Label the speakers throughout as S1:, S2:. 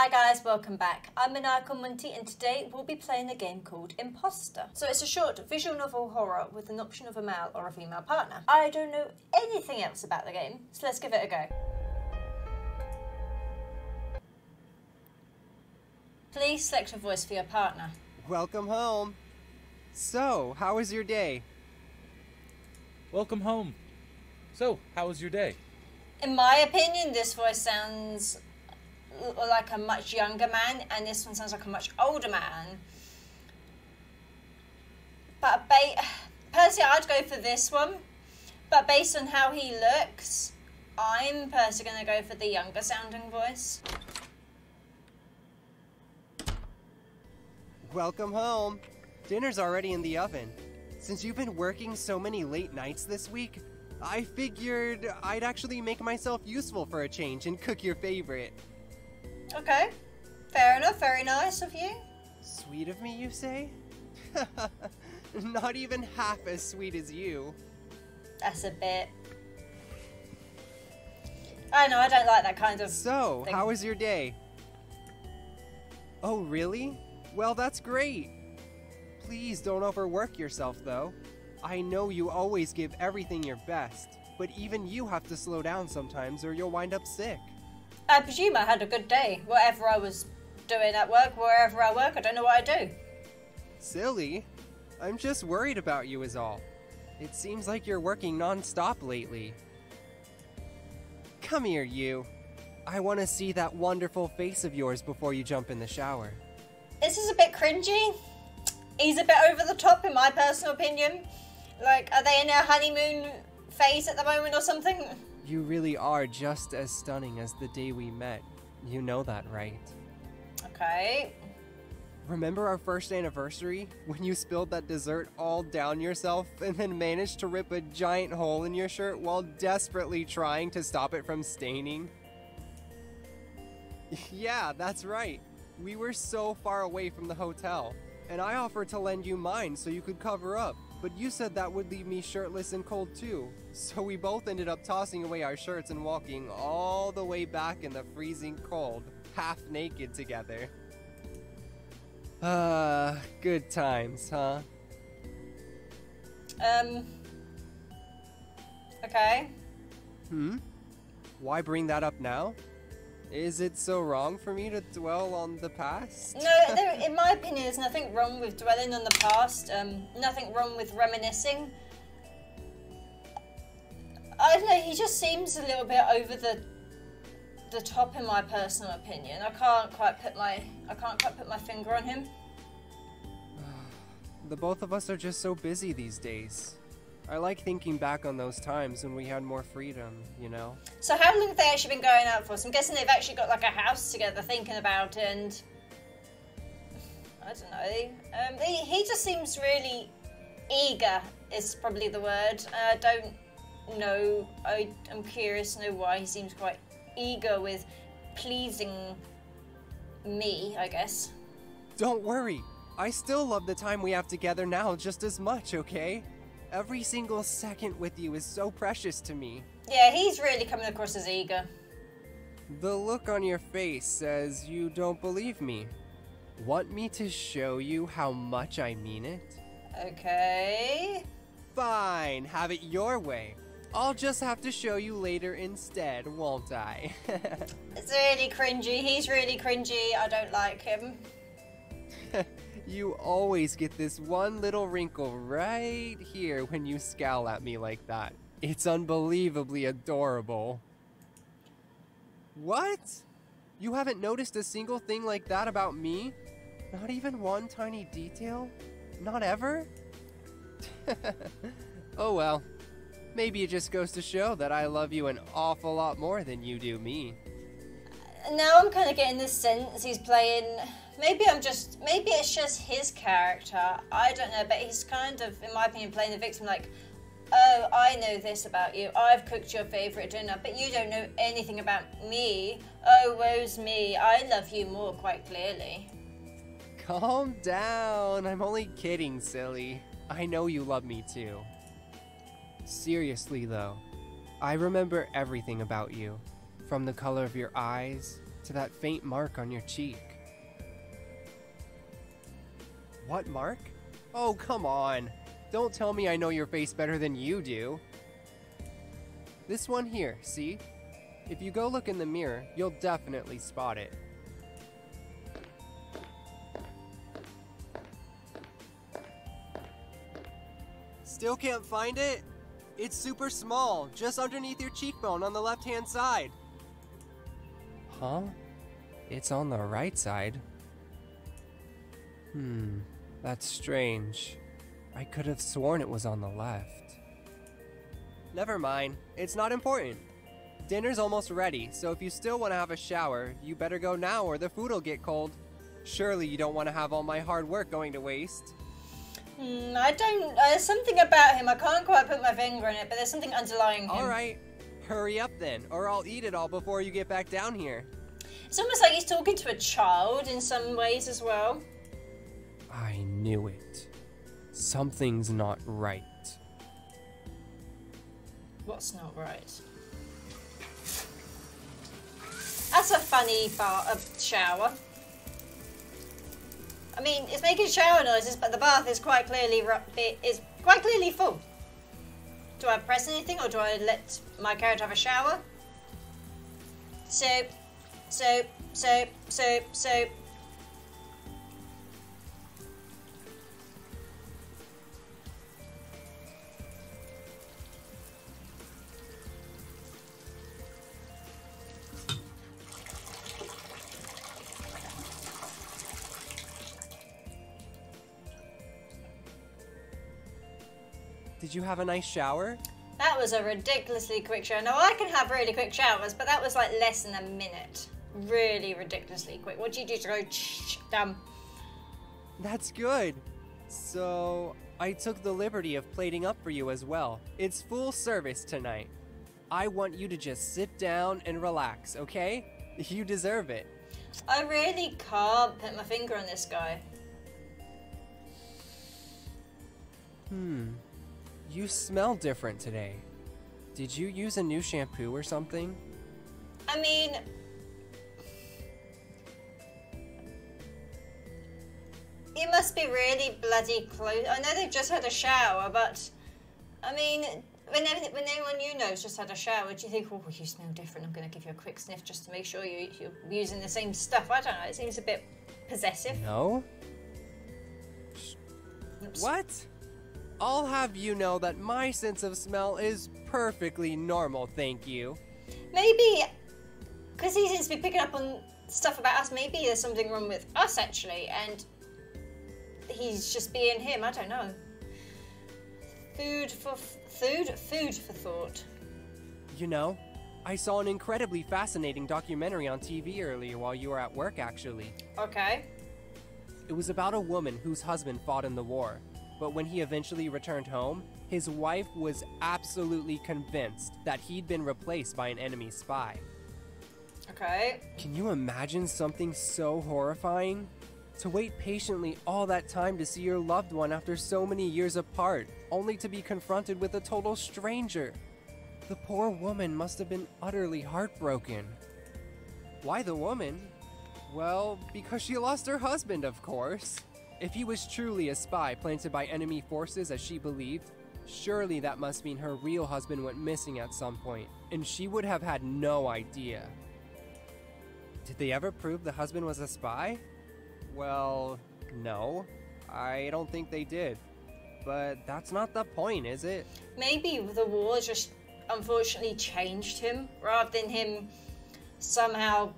S1: Hi guys, welcome back. I'm Maniacal Monty and today we'll be playing a game called Impostor. So it's a short visual novel horror with an option of a male or a female partner. I don't know anything else about the game, so let's give it a go. Please select a voice for your partner.
S2: Welcome home. So, how was your day?
S3: Welcome home. So, how was your day?
S1: In my opinion, this voice sounds l- like a much younger man, and this one sounds like a much older man. But ba- personally, I'd go for this one. But based on how he looks, I'm personally going to go for the younger sounding voice.
S2: Welcome home. Dinner's already in the oven. Since you've been working so many late nights this week, I figured I'd actually make myself useful for a change and cook your favorite.
S1: Okay, fair enough. Very nice of you.
S2: Sweet of me, you say? Not even half as sweet as you.
S1: That's a bit. I know I don't like that kind of.
S2: So,
S1: Thank-
S2: how was your day? Oh, really? Well, that's great. Please don't overwork yourself, though. I know you always give everything your best, but even you have to slow down sometimes or you'll wind up sick.
S1: I presume I had a good day. Whatever I was doing at work, wherever I work, I don't know what I do.
S2: Silly. I'm just worried about you, is all. It seems like you're working non-stop lately. Come here, you. I want to see that wonderful face of yours before you jump in the shower.
S1: This is a bit cringy. He's a bit over the top, in my personal opinion. Like, are they in a honeymoon phase at the moment or something?
S2: You really are just as stunning as the day we met. You know that, right?
S1: Okay.
S2: Remember our first anniversary when you spilled that dessert all down yourself and then managed to rip a giant hole in your shirt while desperately trying to stop it from staining? yeah, that's right. We were so far away from the hotel, and I offered to lend you mine so you could cover up, but you said that would leave me shirtless and cold too. So we both ended up tossing away our shirts and walking all the way back in the freezing cold, half naked together. Ah, good times, huh?
S1: Um. Okay.
S2: Hmm? Why bring that up now? Is it so wrong for me to dwell on the past?
S1: No, there, in my opinion, there's nothing wrong with dwelling on the past. Um, nothing wrong with reminiscing. I don't know. He just seems a little bit over the the top, in my personal opinion. I can't quite put my I can't quite put my finger on him.
S2: The both of us are just so busy these days. I like thinking back on those times when we had more freedom, you know?
S1: So how long have they actually been going out for? So I'm guessing they've actually got like a house together, thinking about it, and I don't know. Um, he, he just seems really eager. Is probably the word. I don't know. I, I'm curious to know why he seems quite eager with pleasing me. I guess.
S2: Don't worry. I still love the time we have together now just as much, okay? Every single second with you is so precious to me.
S1: Yeah, he's really coming across as eager.
S2: The look on your face says you don't believe me. Want me to show you how much I mean it?
S1: Okay.
S2: Fine, have it your way. I'll just have to show you later instead, won't I?
S1: It's really cringy. He's really cringy. I don't like him.
S2: You always get this one little wrinkle right here when you scowl at me like that. It's unbelievably adorable. What? You haven't noticed a single thing like that about me? Not even one tiny detail? Not ever? oh well. Maybe it just goes to show that I love you an awful lot more than you do me.
S1: now I'm kind of getting the sense he's playing. Maybe I'm just. Maybe it's just his character. I don't know, but he's kind of, in my opinion, playing the victim. Like, oh, I know this about you. I've cooked your favorite dinner, but you don't know anything about me. Oh, woe's me. I love you more, quite clearly.
S2: Calm down. I'm only kidding, silly. I know you love me too. Seriously, though, I remember everything about you. From the color of your eyes, to that faint mark on your cheek. What mark? Oh, come on. Don't tell me I know your face better than you do. This one here, see? If you go look in the mirror, you'll definitely spot it. Still can't find it? It's super small, just underneath your cheekbone on the left hand side. Huh? It's on the right side. Hmm, that's strange. I could have sworn it was on the left. Never mind, it's not important. Dinner's almost ready, so if you still want to have a shower, you better go now or the food'll get cold. Surely you don't want to have all my hard work going to waste.
S1: Hmm, I don't. Uh, there's something about him. I can't quite put my finger on it, but there's something underlying him.
S2: Alright, hurry up then, or I'll eat it all before you get back down here.
S1: It's almost like he's talking to a child in some ways as well.
S2: Knew it. Something's not right.
S1: What's not right? That's a funny bar, uh, shower. I mean, it's making shower noises, but the bath is quite clearly is quite clearly full. Do I press anything, or do I let my character have a shower? Soap, soap, soap, soap, soap.
S2: Did you have a nice shower?
S1: That was a ridiculously quick shower. Now I can have really quick showers, but that was like less than a minute. Really ridiculously quick. What did you do to go done?
S2: That's good. So, I took the liberty of plating up for you as well. It's full service tonight. I want you to just sit down and relax, okay? You deserve it.
S1: I really can't put my finger on this guy.
S2: Hmm. You smell different today. Did you use a new shampoo or something?
S1: I mean, it must be really bloody close. I know they've just had a shower, but I mean, when, when anyone you know's just had a shower, do you think, oh, you smell different? I'm going to give you a quick sniff just to make sure you, you're using the same stuff. I don't know. It seems a bit possessive.
S2: No. Oops. What? I'll have you know that my sense of smell is perfectly normal, thank you.
S1: Maybe, because he seems to be picking up on stuff about us, maybe there's something wrong with us actually, and he's just being him, I don't know. Food for food? Food for thought.
S2: You know, I saw an incredibly fascinating documentary on TV earlier while you were at work, actually.
S1: Okay.
S2: It was about a woman whose husband fought in the war but when he eventually returned home, his wife was absolutely convinced that he'd been replaced by an enemy spy.
S1: Okay.
S2: Can you imagine something so horrifying? To wait patiently all that time to see your loved one after so many years apart, only to be confronted with a total stranger. The poor woman must have been utterly heartbroken. Why the woman? Well, because she lost her husband, of course. If he was truly a spy planted by enemy forces as she believed, surely that must mean her real husband went missing at some point, and she would have had no idea. Did they ever prove the husband was a spy? Well, no. I don't think they did. But that's not the point, is it?
S1: Maybe the war just unfortunately changed him rather than him somehow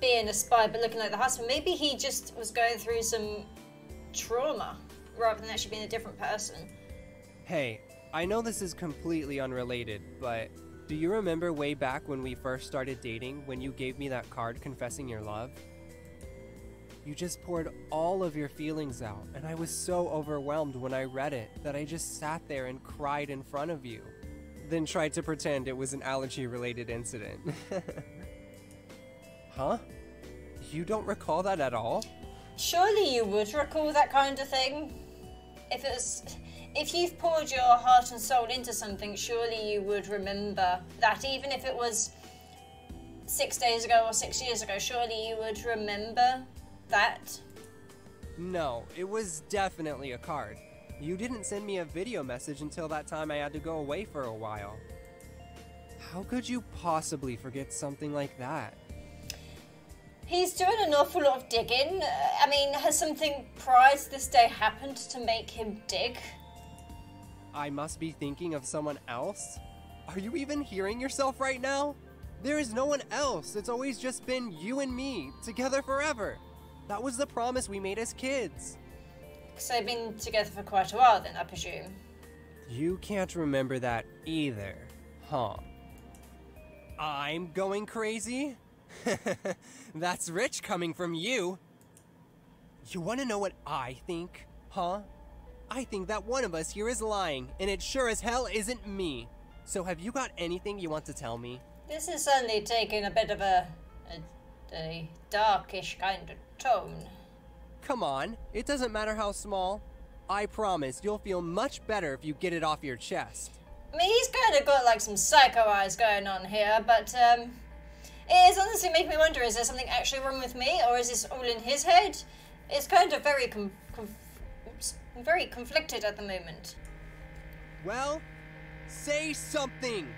S1: being a spy but looking like the husband. Maybe he just was going through some trauma rather than actually being a different person.
S2: Hey, I know this is completely unrelated, but do you remember way back when we first started dating when you gave me that card confessing your love? You just poured all of your feelings out, and I was so overwhelmed when I read it that I just sat there and cried in front of you. Then tried to pretend it was an allergy related incident. Huh? You don't recall that at all?
S1: Surely you would recall that kind of thing. If it was, if you've poured your heart and soul into something, surely you would remember that, even if it was six days ago or six years ago. Surely you would remember that.
S2: No, it was definitely a card. You didn't send me a video message until that time I had to go away for a while. How could you possibly forget something like that?
S1: He's doing an awful lot of digging. Uh, I mean, has something prior to this day happened to make him dig?
S2: I must be thinking of someone else? Are you even hearing yourself right now? There is no one else. It's always just been you and me, together forever. That was the promise we made as kids.
S1: Because they've been together for quite a while, then, I presume.
S2: You can't remember that either, huh? I'm going crazy? That's rich coming from you. You want to know what I think, huh? I think that one of us here is lying, and it sure as hell isn't me. So have you got anything you want to tell me?
S1: This is suddenly taking a bit of a, a, a darkish kind of tone.
S2: Come on, it doesn't matter how small. I promise you'll feel much better if you get it off your chest.
S1: I mean, he's kind of got like some psycho eyes going on here, but um, it is honestly making me wonder: is there something actually wrong with me, or is this all in his head? It's kind of very com- conf- oops, very conflicted at the moment.
S2: Well, say something.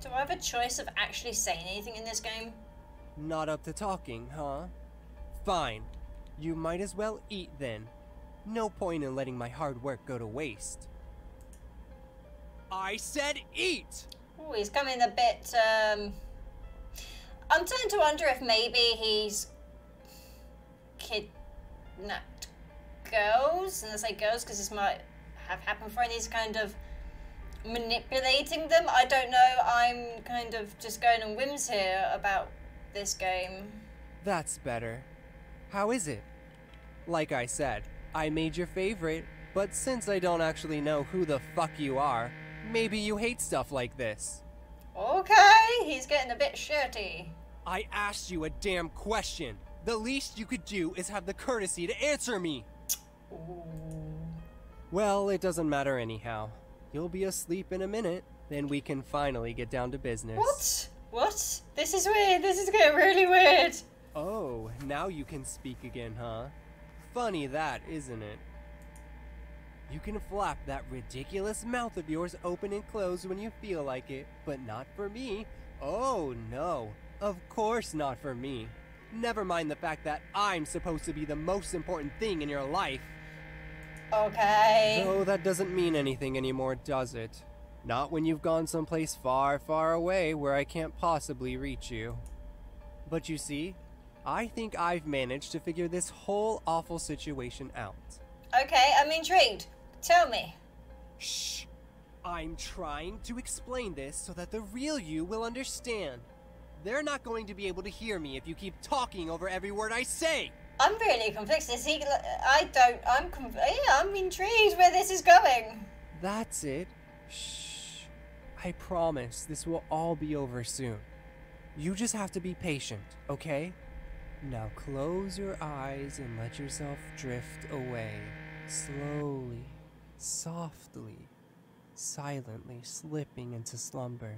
S1: Do I have a choice of actually saying anything in this game?
S2: Not up to talking, huh? Fine. You might as well eat then. No point in letting my hard work go to waste. I said eat!
S1: Oh, he's coming a bit. Um, I'm starting to wonder if maybe he's kidnapped girls, and I say girls because this might have happened for, and he's kind of manipulating them. I don't know. I'm kind of just going on whims here about this game.
S2: That's better. How is it? Like I said, I made your favorite, but since I don't actually know who the fuck you are, maybe you hate stuff like this.
S1: Okay, he's getting a bit shirty.
S2: I asked you a damn question. The least you could do is have the courtesy to answer me.
S1: Ooh.
S2: Well, it doesn't matter anyhow. You'll be asleep in a minute, then we can finally get down to business.
S1: What? What? This is weird. This is getting really weird.
S2: Oh, now you can speak again, huh? Funny that, isn't it? You can flap that ridiculous mouth of yours open and close when you feel like it, but not for me. Oh no, of course not for me. Never mind the fact that I'm supposed to be the most important thing in your life.
S1: Okay.
S2: Though that doesn't mean anything anymore, does it? Not when you've gone someplace far, far away where I can't possibly reach you. But you see, I think I've managed to figure this whole awful situation out.
S1: Okay, I'm intrigued. Tell me.
S2: Shh! I'm trying to explain this so that the real you will understand. They're not going to be able to hear me if you keep talking over every word I say!
S1: I'm really conflicted. Is he? I don't. I'm. Yeah, I'm intrigued where this is going.
S2: That's it. Shh. I promise this will all be over soon. You just have to be patient, okay? Now close your eyes and let yourself drift away. Slowly, softly, silently slipping into slumber.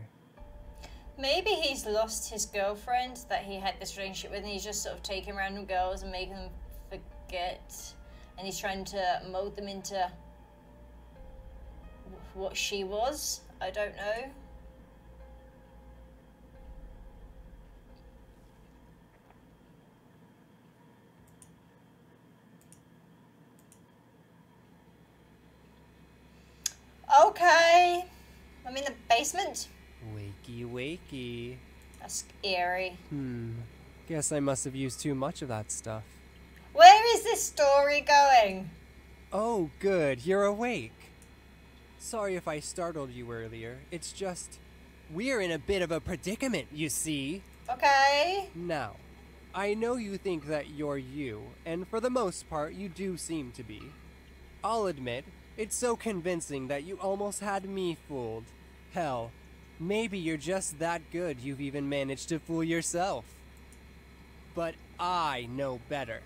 S1: Maybe he's lost his girlfriend that he had this relationship with, and he's just sort of taking random girls and making them forget. And he's trying to mold them into what she was. I don't know. Okay. I'm in the basement.
S2: Wakey, wakey.
S1: That's scary.
S2: Hmm. Guess I must have used too much of that stuff.
S1: Where is this story going?
S2: Oh, good, you're awake. Sorry if I startled you earlier. It's just. We're in a bit of a predicament, you see.
S1: Okay.
S2: Now, I know you think that you're you, and for the most part, you do seem to be. I'll admit, it's so convincing that you almost had me fooled. Hell, maybe you're just that good you've even managed to fool yourself. But I know better.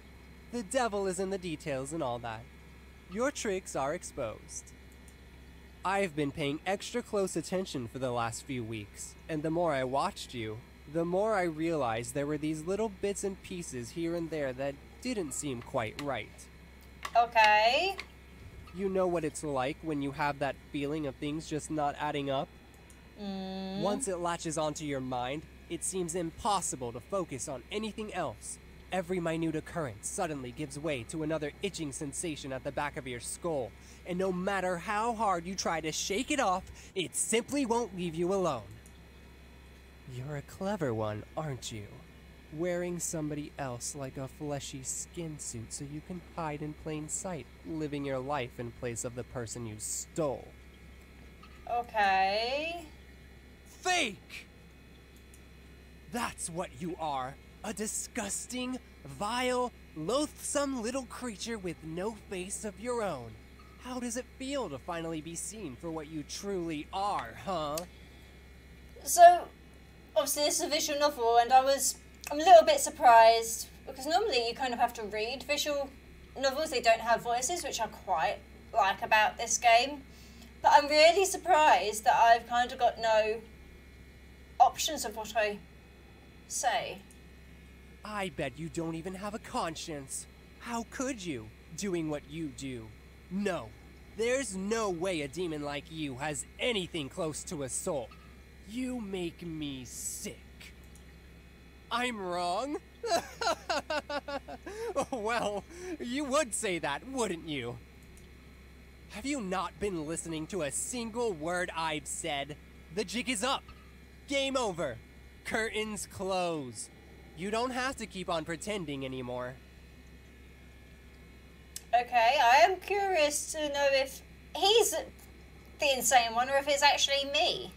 S2: The devil is in the details and all that. Your tricks are exposed. I've been paying extra close attention for the last few weeks, and the more I watched you, the more I realized there were these little bits and pieces here and there that didn't seem quite right.
S1: Okay.
S2: You know what it's like when you have that feeling of things just not adding up?
S1: Mm.
S2: Once it latches onto your mind, it seems impossible to focus on anything else. Every minute occurrence suddenly gives way to another itching sensation at the back of your skull, and no matter how hard you try to shake it off, it simply won't leave you alone. You're a clever one, aren't you? Wearing somebody else like a fleshy skin suit so you can hide in plain sight, living your life in place of the person you stole.
S1: Okay.
S2: Fake! That's what you are. A disgusting, vile, loathsome little creature with no face of your own. How does it feel to finally be seen for what you truly are, huh?
S1: So, obviously, this is a visual novel, and I was I'm a little bit surprised because normally you kind of have to read visual novels. They don't have voices, which I quite like about this game. But I'm really surprised that I've kind of got no options of what I say.
S2: I bet you don't even have a conscience. How could you, doing what you do? No, there's no way a demon like you has anything close to a soul. You make me sick. I'm wrong? well, you would say that, wouldn't you? Have you not been listening to a single word I've said? The jig is up. Game over. Curtains close. You don't have to keep on pretending anymore.
S1: Okay, I am curious to know if he's the insane one or if it's actually me.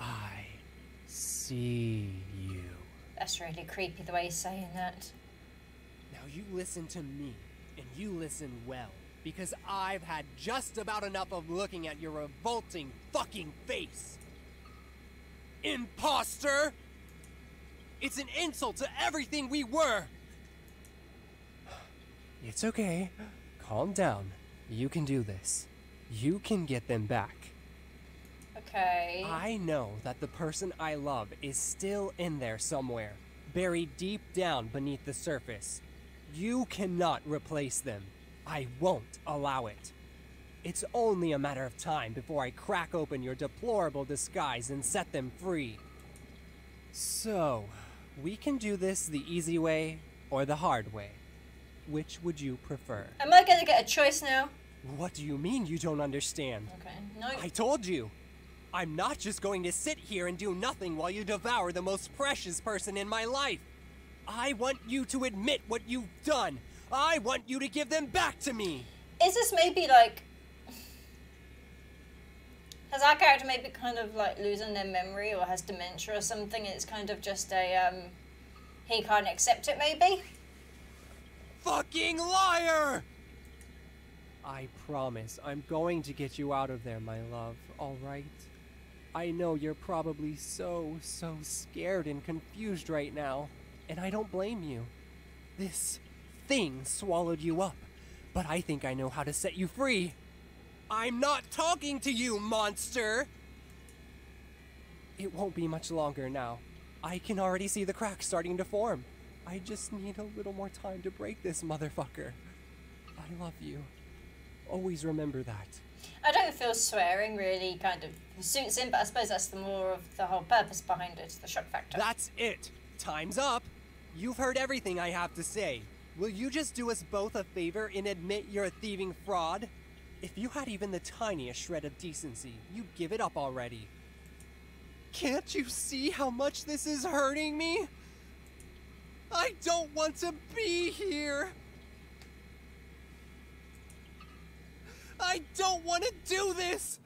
S2: I see you.
S1: That's really creepy the way he's saying that.
S2: Now you listen to me, and you listen well, because I've had just about enough of looking at your revolting fucking face. Imposter! It's an insult to everything we were! It's okay. Calm down. You can do this. You can get them back.
S1: Okay.
S2: I know that the person I love is still in there somewhere, buried deep down beneath the surface. You cannot replace them. I won't allow it. It's only a matter of time before I crack open your deplorable disguise and set them free. So, we can do this the easy way or the hard way. Which would you prefer?
S1: Am I to get a choice now?
S2: What do you mean you don't understand?
S1: Okay. No.
S2: I told you. I'm not just going to sit here and do nothing while you devour the most precious person in my life. I want you to admit what you've done. I want you to give them back to me.
S1: Is this maybe like. Has our character maybe kind of like losing their memory or has dementia or something? It's kind of just a. um. He can't accept it, maybe?
S2: Fucking liar! I promise I'm going to get you out of there, my love, alright? I know you're probably so, so scared and confused right now, and I don't blame you. This thing swallowed you up, but I think I know how to set you free. I'm not talking to you, monster! It won't be much longer now. I can already see the cracks starting to form. I just need a little more time to break this motherfucker. I love you. Always remember that.
S1: I don't feel swearing really kind of suits him, but I suppose that's the more of the whole purpose behind it, the shock factor.
S2: That's it. Time's up. You've heard everything I have to say. Will you just do us both a favor and admit you're a thieving fraud? If you had even the tiniest shred of decency, you'd give it up already. Can't you see how much this is hurting me? I don't want to be here. I don't want to do this.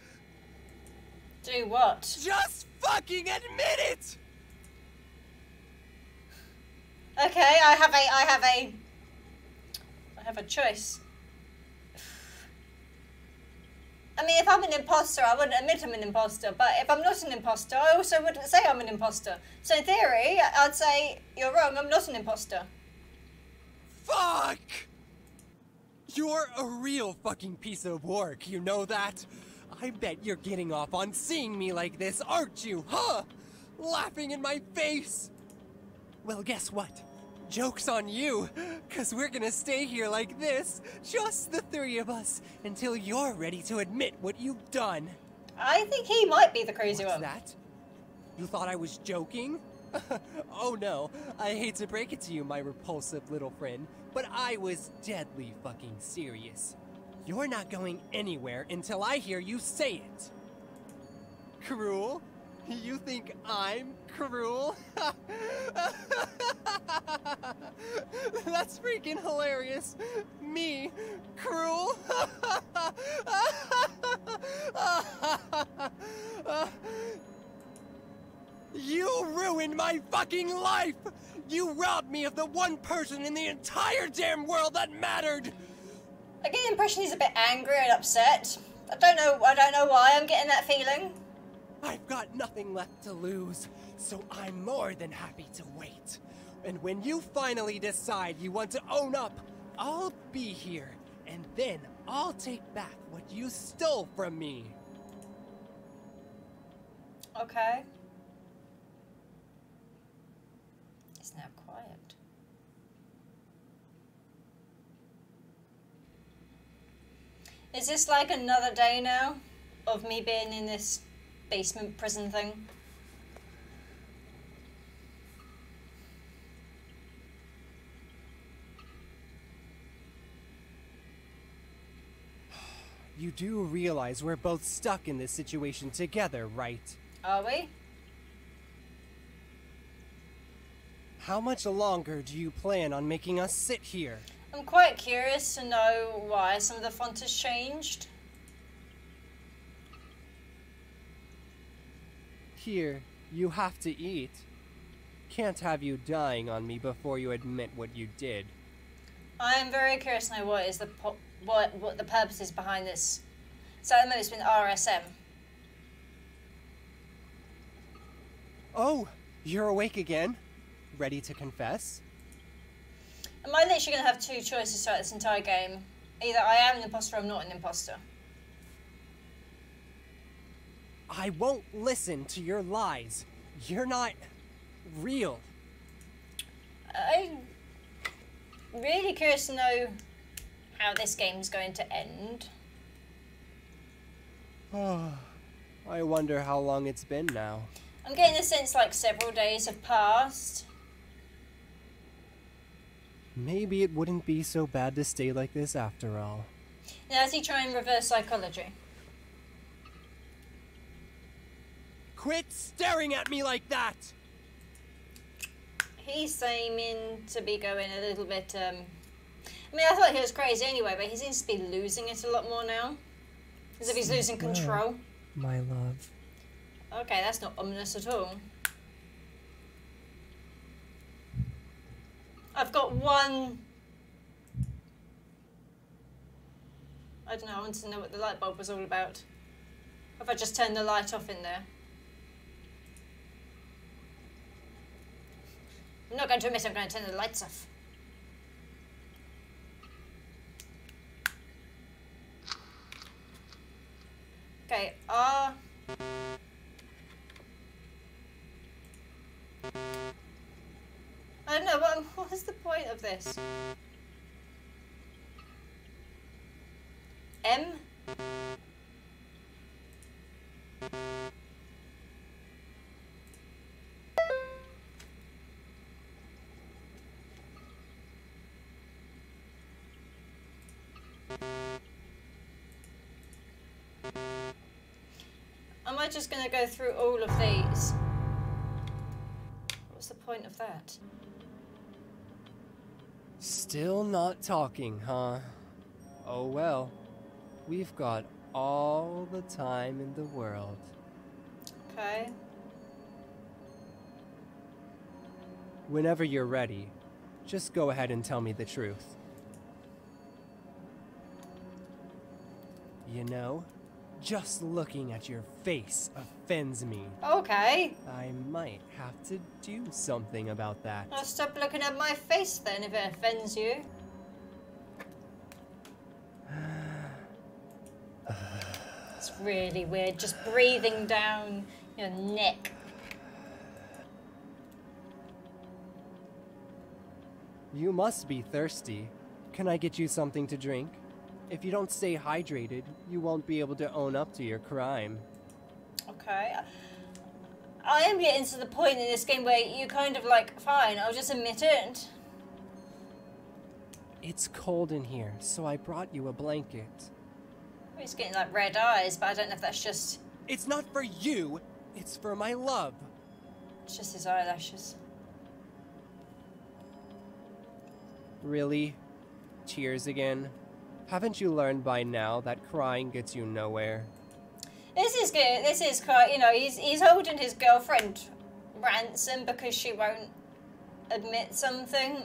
S1: Do what?
S2: Just fucking admit it.
S1: Okay, I have a, I have a, I have a choice. I mean, if I'm an imposter, I wouldn't admit I'm an imposter. But if I'm not an imposter, I also wouldn't say I'm an imposter. So in theory, I'd say you're wrong. I'm not an imposter.
S2: Fuck! You're a real fucking piece of work, you know that? I bet you're getting off on seeing me like this, aren't you, huh? laughing in my face. Well, guess what? Joke's on you, because we're gonna stay here like this, just the three of us, until you're ready to admit what you've done.
S1: I think he might be the crazy
S2: What's
S1: one.
S2: that? You thought I was joking? oh no, I hate to break it to you, my repulsive little friend, but I was deadly fucking serious. You're not going anywhere until I hear you say it. Cruel? You think I'm cruel? That's freaking hilarious. Me, cruel? You ruined my fucking life! You robbed me of the one person in the entire damn world that mattered!
S1: I get the impression he's a bit angry and upset. I don't know. I don't know why I'm getting that feeling.
S2: I've got nothing left to lose, so I'm more than happy to wait. And when you finally decide you want to own up, I'll be here, and then I'll take back what you stole from me.
S1: Okay. It's now quiet. Is this like another day now of me being in this basement prison thing?
S2: You do realize we're both stuck in this situation together, right?
S1: Are we?
S2: How much longer do you plan on making us sit here?
S1: I'm quite curious to know why some of the font has changed.
S2: Here, you have to eat. Can't have you dying on me before you admit what you did.
S1: I am very curious to know what is the po- what what the purpose is behind this. So at the moment it's been RSM.
S2: Oh, you're awake again? Ready to confess?
S1: Am I literally going to have two choices throughout this entire game? Either I am an imposter or I'm not an imposter.
S2: I won't listen to your lies. You're not real.
S1: I'm really curious to know how this game's going to end.
S2: Oh, I wonder how long it's been now.
S1: I'm getting the sense like several days have passed.
S2: Maybe it wouldn't be so bad to stay like this after all.
S1: Now, is he trying reverse psychology?
S2: Quit staring at me like that!
S1: He's seeming to be going a little bit. Um, I mean, I thought he was crazy anyway, but he seems to be losing it a lot more now. As if he's losing control.
S2: My love.
S1: Okay, that's not ominous at all. I've got one. I don't know, I wanted to know what the light bulb was all about. Have I just turned the light off in there? I'm not going to admit I'm going to turn the lights off. Okay, uh. I don't know, what, what is the point of this? M? Am I just going to go through all of these? What's the point of that?
S2: Still not talking, huh? Oh well. We've got all the time in the world.
S1: Okay.
S2: Whenever you're ready, just go ahead and tell me the truth. You know, just looking at your face offends me.
S1: Okay.
S2: I might have to do something about that.
S1: Stop looking at my face then if it offends you. it's really weird, just breathing down your neck.
S2: You must be thirsty. Can I get you something to drink? If you don't stay hydrated, you won't be able to own up to your crime.
S1: Okay. I am getting to the point in this game where you kind of like, fine, I'll just admit it.
S2: It's cold in here, so I brought you a blanket.
S1: He's getting like red eyes, but I don't know if that's just
S2: It's not for you, it's for my love.
S1: it's just his eyelashes.
S2: Really? Tears again? Haven't you learned by now that crying gets you nowhere?
S1: This is good. This is quite, you know, he's he's holding his girlfriend ransom because she won't admit something.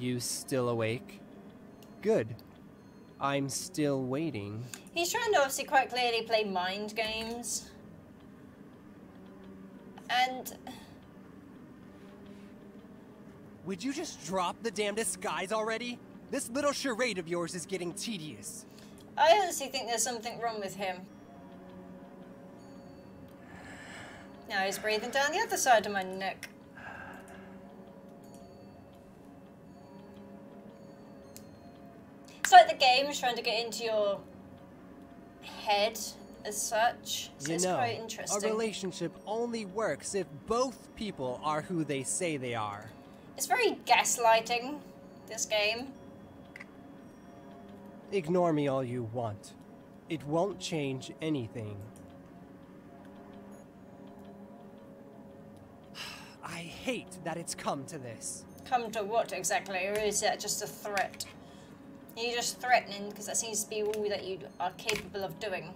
S2: You still awake? Good. I'm still waiting.
S1: He's trying to obviously quite clearly play mind games. And
S2: Would you just drop the damn disguise already? This little charade of yours is getting tedious.
S1: I honestly think there's something wrong with him. Now he's breathing down the other side of my neck. It's like the game is trying to get into your head as such. So
S2: you
S1: it's
S2: know,
S1: quite
S2: a relationship only works if both people are who they say they are.
S1: It's very gaslighting, this game.
S2: Ignore me all you want. It won't change anything. I hate that it's come to this.
S1: Come to what exactly, or is that just a threat? Are you just threatening because that seems to be all that you are capable of doing?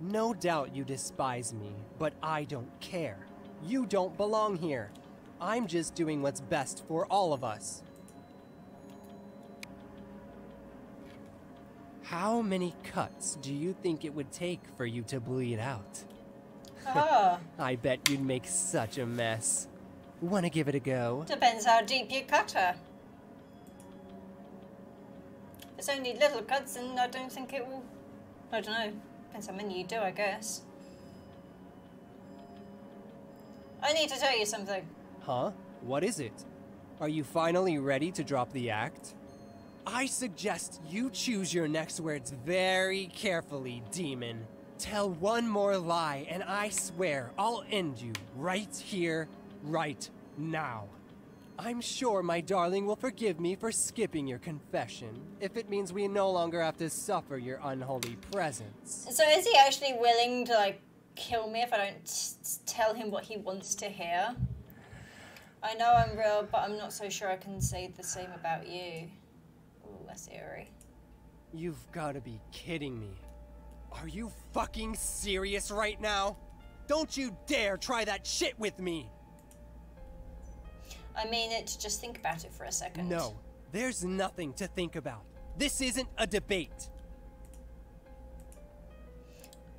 S2: No doubt you despise me, but I don't care. You don't belong here. I'm just doing what's best for all of us. How many cuts do you think it would take for you to bleed out?
S1: Ah,
S2: I bet you'd make such a mess. Wanna give it a go?
S1: depends how deep you cut her. It's only little cuts, and I don't think it will. I don't know. Depends how many you do, I guess. I need to tell you something.
S2: Huh? What is it? Are you finally ready to drop the act? I suggest you choose your next words very carefully, demon. Tell one more lie, and I swear I'll end you right here, right now. I'm sure my darling will forgive me for skipping your confession, if it means we no longer have to suffer your unholy presence.
S1: So is he actually willing to like kill me if I don't tell him what he wants to hear? I know I'm real, but I'm not so sure I can say the same about you.
S2: You've gotta be kidding me. Are you fucking serious right now? Don't you dare try that shit with me!
S1: I mean it. Just think about it for a second.
S2: No, there's nothing to think about. This isn't a debate.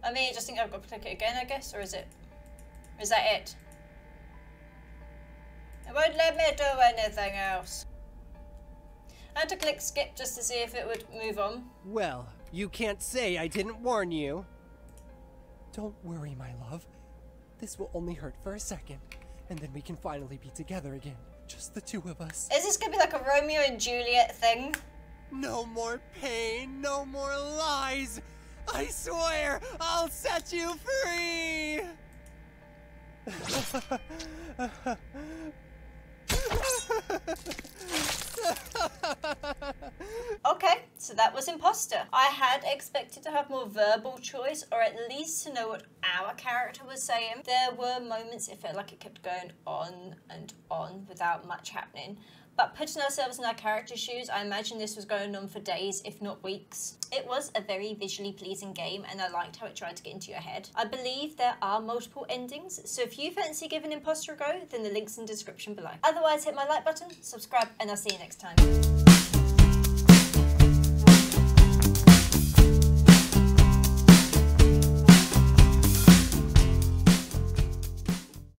S1: I mean, just think I've got to click it again, I guess, or is it? Is that it? It won't let me do anything else. I had to click skip just to see if it would move on.
S2: Well, you can't say I didn't warn you. Don't worry, my love. This will only hurt for a second, and then we can finally be together again. Just the two of us.
S1: Is this gonna be like a Romeo and Juliet thing?
S2: No more pain, no more lies. I swear I'll set you free.
S1: Okay, so that was imposter. I had expected to have more verbal choice, or at least to know what our character was saying. There were moments it felt like it kept going on and on without much happening. But putting ourselves in our character's shoes, I imagine this was going on for days, if not weeks. It was a very visually pleasing game, and I liked how it tried to get into your head. I believe there are multiple endings, so if you fancy giving Impostor a go, then the link's in the description below. Otherwise, hit my like button, subscribe, and I'll see you next time.